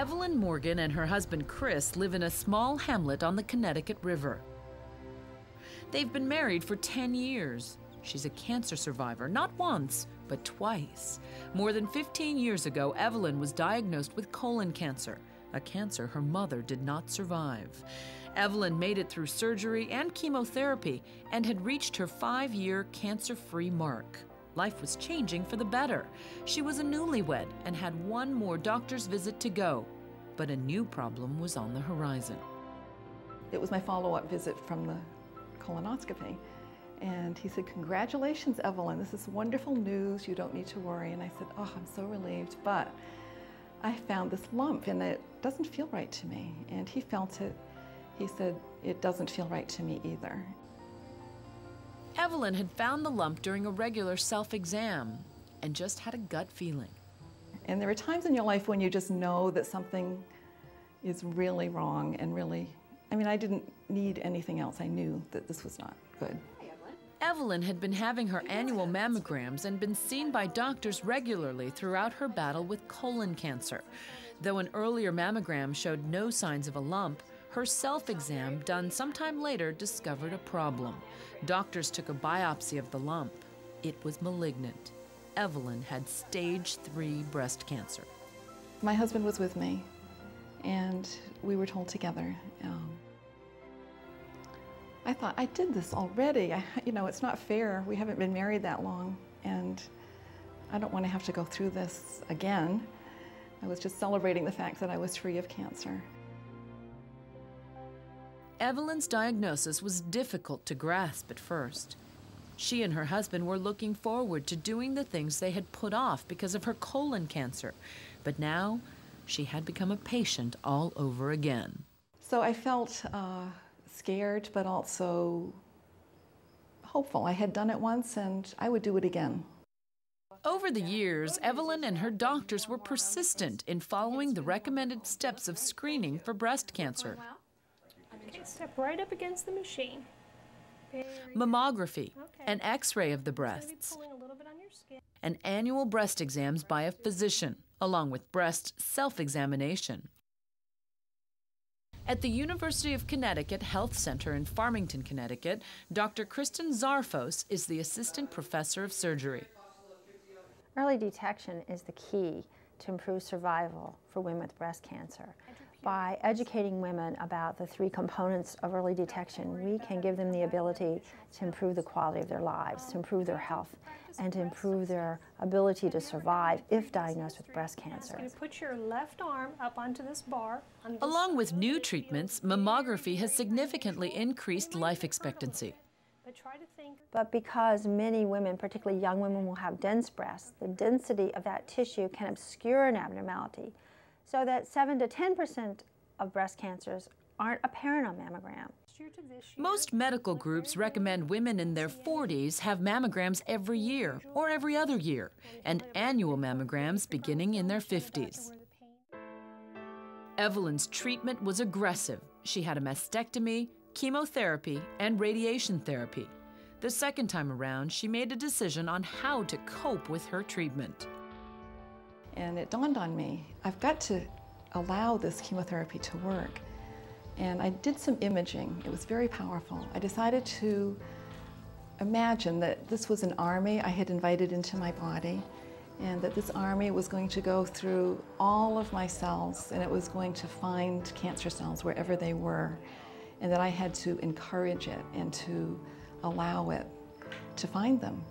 Evelyn Morgan and her husband Chris live in a small hamlet on the Connecticut River. They've been married for 10 years. She's a cancer survivor, not once, but twice. More than 15 years ago, Evelyn was diagnosed with colon cancer, a cancer her mother did not survive. Evelyn made it through surgery and chemotherapy and had reached her five year cancer free mark. Life was changing for the better. She was a newlywed and had one more doctor's visit to go, but a new problem was on the horizon. It was my follow up visit from the colonoscopy. And he said, Congratulations, Evelyn. This is wonderful news. You don't need to worry. And I said, Oh, I'm so relieved. But I found this lump and it doesn't feel right to me. And he felt it. He said, It doesn't feel right to me either. Evelyn had found the lump during a regular self exam and just had a gut feeling. And there are times in your life when you just know that something is really wrong and really, I mean, I didn't need anything else. I knew that this was not good. Evelyn had been having her annual mammograms and been seen by doctors regularly throughout her battle with colon cancer. Though an earlier mammogram showed no signs of a lump, her self exam, done sometime later, discovered a problem. Doctors took a biopsy of the lump. It was malignant. Evelyn had stage three breast cancer. My husband was with me, and we were told together. Um, I thought, I did this already. I, you know, it's not fair. We haven't been married that long, and I don't want to have to go through this again. I was just celebrating the fact that I was free of cancer. Evelyn's diagnosis was difficult to grasp at first. She and her husband were looking forward to doing the things they had put off because of her colon cancer, but now she had become a patient all over again. So I felt uh, scared, but also hopeful. I had done it once and I would do it again. Over the years, Evelyn and her doctors were persistent in following the recommended steps of screening for breast cancer. Okay, step right up against the machine. Very Mammography, Okay. an x ray of the breasts, pulling a little bit on your skin. and annual breast exams by a physician, along with breast self examination. At the University of Connecticut Health Center in Farmington, Connecticut, Dr. Kristen Zarfos is the assistant professor of surgery. Early detection is the key to improve survival for women with breast cancer. By educating women about the three components of early detection, we can give them the ability to improve the quality of their lives, to improve their health, and to improve their ability to survive if diagnosed with breast cancer. You're to put your left arm up onto this bar. Along with new treatments, mammography has significantly increased life expectancy. But try to think. But because many women, particularly young women, will have dense breasts, the density of that tissue can obscure an abnormality, so that 7 to 10% of breast cancers aren't apparent on mammogram. Year to this year, Most medical groups recommend women in their 40s have mammograms every year or every other year, and annual mammograms beginning in their 50s. where the pain Evelyn's treatment was aggressive. She had a mastectomy, chemotherapy, and radiation therapy. The second time around, she made a decision on how to cope with her treatment. And it dawned on me, I've got to allow this chemotherapy to work. And I did some imaging. It was very powerful. I decided to imagine that this was an army I had invited into my body and that this army was going to go through all of my cells and it was going to find cancer cells wherever they were and that I had to encourage it and to allow it to find them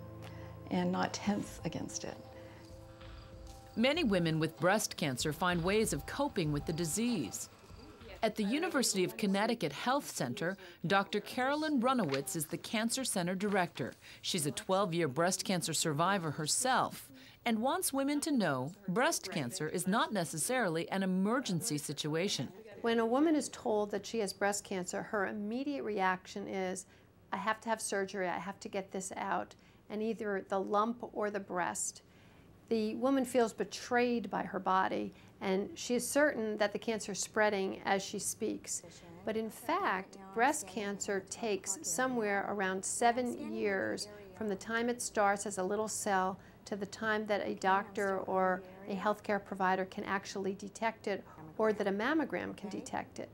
and not tense against it. Many women with breast cancer find ways of coping with the disease. At the University of Connecticut Health Center, Dr. Carolyn Runowicz is the Cancer Center director. She's a 12 year breast cancer survivor herself and wants women to know breast cancer is not necessarily an emergency situation. When a woman is told that she has breast cancer, her immediate reaction is, I have to have surgery, I have to get this out, and either the lump or the breast. The woman feels betrayed by her body, and she is certain that the cancer is spreading as she speaks. But in fact, breast cancer takes somewhere around seven years from the time it starts as a little cell to the time that a doctor or a healthcare provider can actually detect it or that a mammogram can detect it.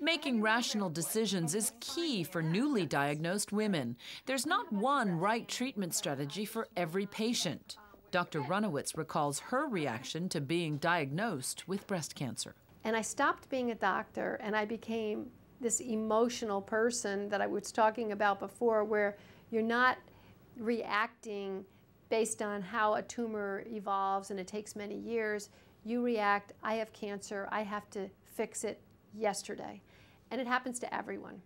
Making rational decisions is key for newly diagnosed women. There's not one right treatment strategy for every patient. Dr. Runowicz recalls her reaction to being diagnosed with breast cancer. And I stopped being a doctor and I became this emotional person that I was talking about before, where you're not reacting based on how a tumor evolves and it takes many years. You react, I have cancer, I have to fix it yesterday. And it happens to everyone.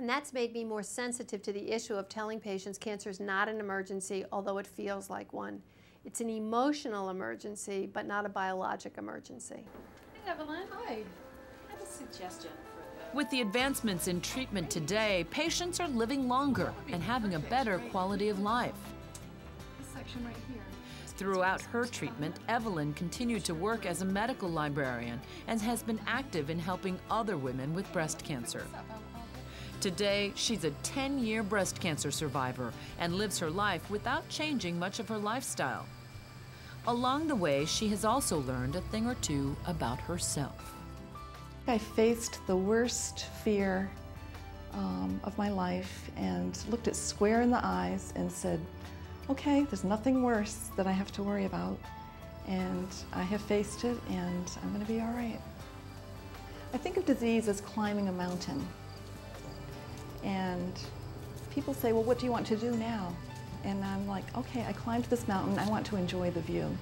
And that's made me more sensitive to the issue of telling patients cancer is not an emergency, although it feels like one. It's an emotional emergency, but not a biologic emergency. Hey, Evelyn. Hi. I have a suggestion for the. With the advancements in treatment today, patients are living longer and having a better quality of life. This section right here. Throughout her treatment, Evelyn continued to work as a medical librarian and has been active in helping other women with breast cancer. Today, she's a 10 year breast cancer survivor and lives her life without changing much of her lifestyle. Along the way, she has also learned a thing or two about herself. I faced the worst fear um, of my life and looked it square in the eyes and said, okay, there's nothing worse that I have to worry about. And I have faced it and I'm going to be all right. I think of disease as climbing a mountain. And people say, well, what do you want to do now? And I'm like, okay, I climbed this mountain, I want to enjoy the view.